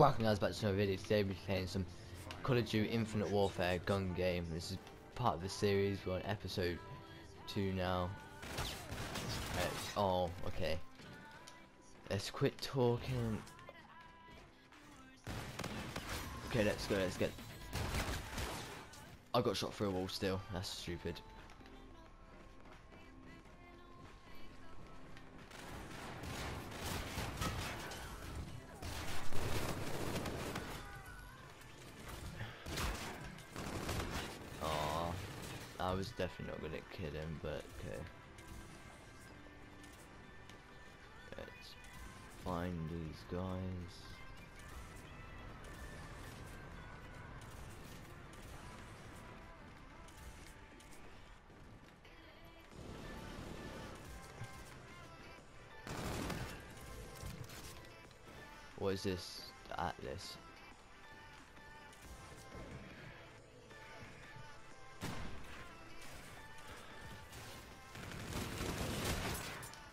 Welcome guys back to another video. Today we're playing some Call of Duty Infinite Warfare gun game. This is part of the series. We're on episode 2 now. Oh, okay. Let's quit talking. Okay, let's go, let's get... I got shot through a wall still. That's stupid. Was definitely not gonna kill him, but okay. Let's find these guys. What is this? The Atlas.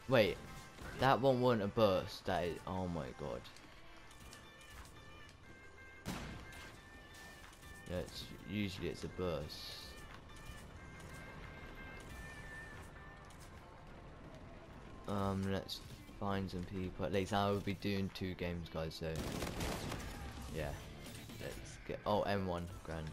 Wait, that one wasn't a burst. That is, oh my god. It's usually it's a burst. Um, let's find some people. At least I will be doing two games, guys. So yeah, let's get. Oh, M1 grand.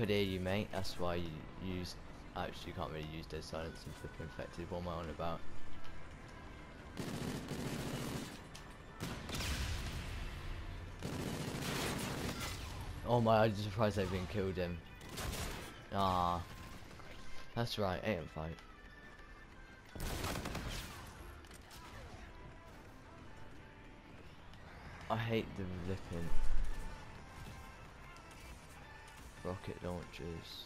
Could hear you, mate. That's why you use. Actually, you can't really use dead silence and flipping infected. What am I on about? Oh my! I'm surprised they've been killed him. Ah, that's right. Ain't fight. I hate the flipping rocket launchers.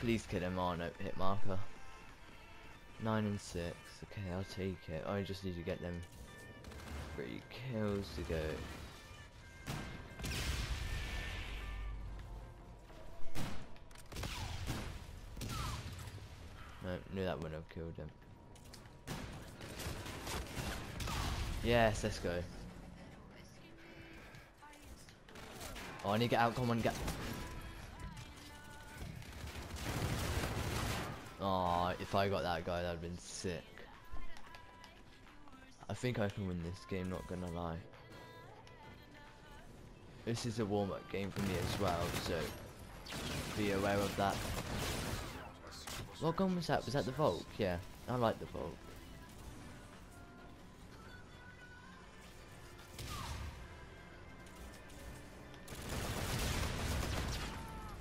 Please kill him, oh no, hit marker. 9 and 6, okay, I'll take it. I just need to get them three kills to go. Knew that wouldn't have killed him. Yes, let's go. Oh, I need to get out, come on, get... Oh, if I got that guy, that'd been sick. I think I can win this game, not gonna lie. This is a warm-up game for me as well, so be aware of that. What gun was that? Was that the Volk? Yeah, I like the Volk.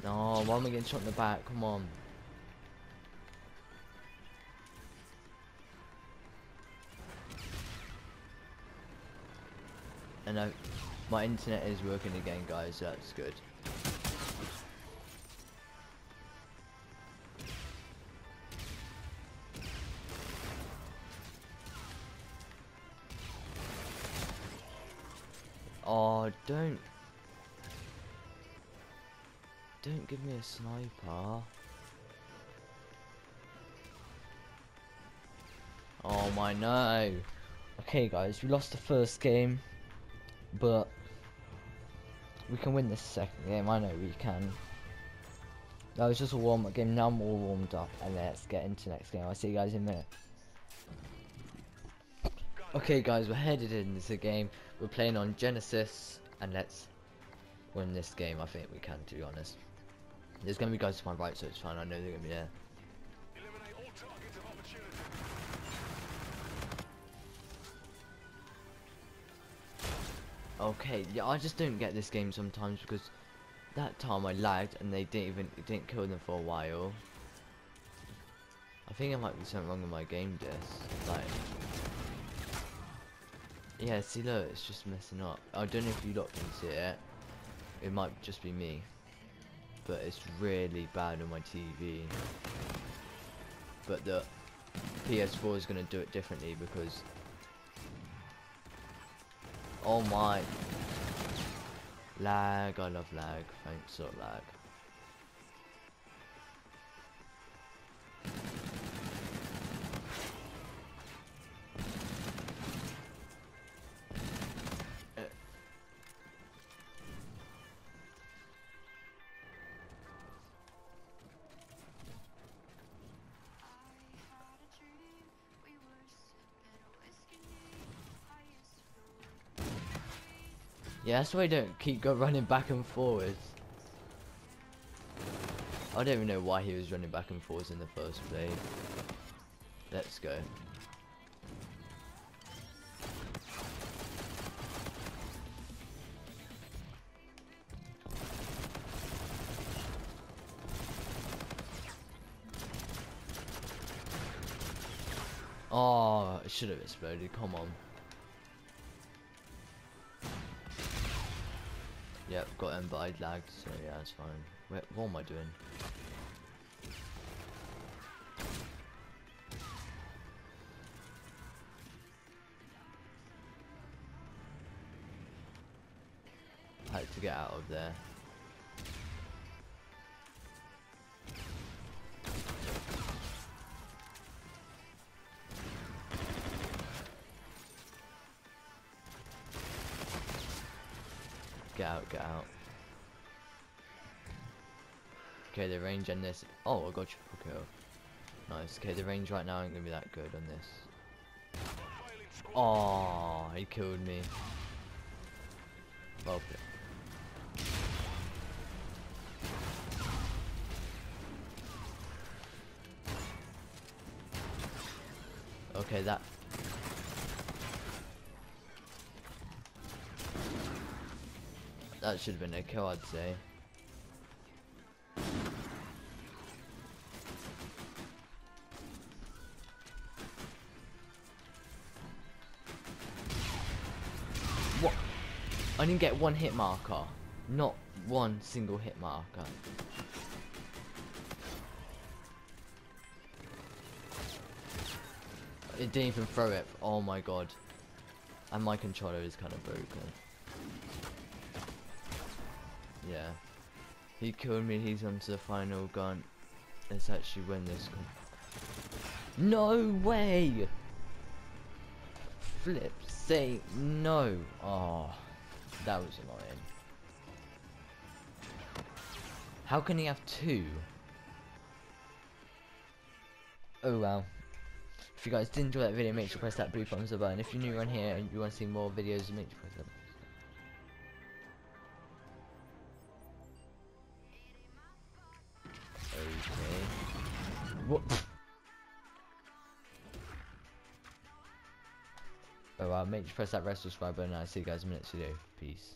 No, why am I getting shot in the back? Come on. I know my internet is working again, guys. That's good. Don't. Don't give me a sniper. Oh my no. Okay guys, we lost the first game. But we can win this second game, I know we can. That was just a warm-up game, now I'm all warmed up and let's get into next game. I'll see you guys in a minute. Okay guys, we're headed into the game. We're playing on Genesis and let's win this game. I think we can to be honest. There's gonna be guys to my right so it's fine, I know they're gonna be there. Okay, yeah, I just don't get this game sometimes because that time I lagged and they didn't even didn't kill them for a while. I think there might be something wrong with my game disc. Like, yeah, see, look, it's just messing up. I don't know if you lot can see it. It might just be me, but it's really bad on my TV. But the PS4 is gonna do it differently because. Oh my. Lag, I love lag. Thanks, not lag. Yeah, that's why I don't keep go running back and forwards. I don't even know why he was running back and forwards in the first place. Let's go. Oh, it should have exploded, come on. Yep, got him, but I lagged, so yeah, it's fine. What am I doing? I had to get out of there. Get out, get out. Okay, the range on this. Oh, I got triple kill. Oh. Nice. Okay, the range right now ain't gonna be that good on this. Oh, he killed me. Well played. Okay, that That should have been a kill, I'd say. What? I didn't get one hit marker. Not one single hit marker. It didn't even throw it. Oh my god. And my controller is kind of broken. Yeah. He killed me, he's onto the final gun. Let's actually win this No way! Flip, say no. Oh, that was annoying. How can he have two? Oh well. If you guys did enjoy that video, make sure to press that blue thumbs up button. If you're new around here and you want to see more videos, make sure to press that What? oh, make sure you press that red subscribe button and I'll see you guys in the next video. Peace.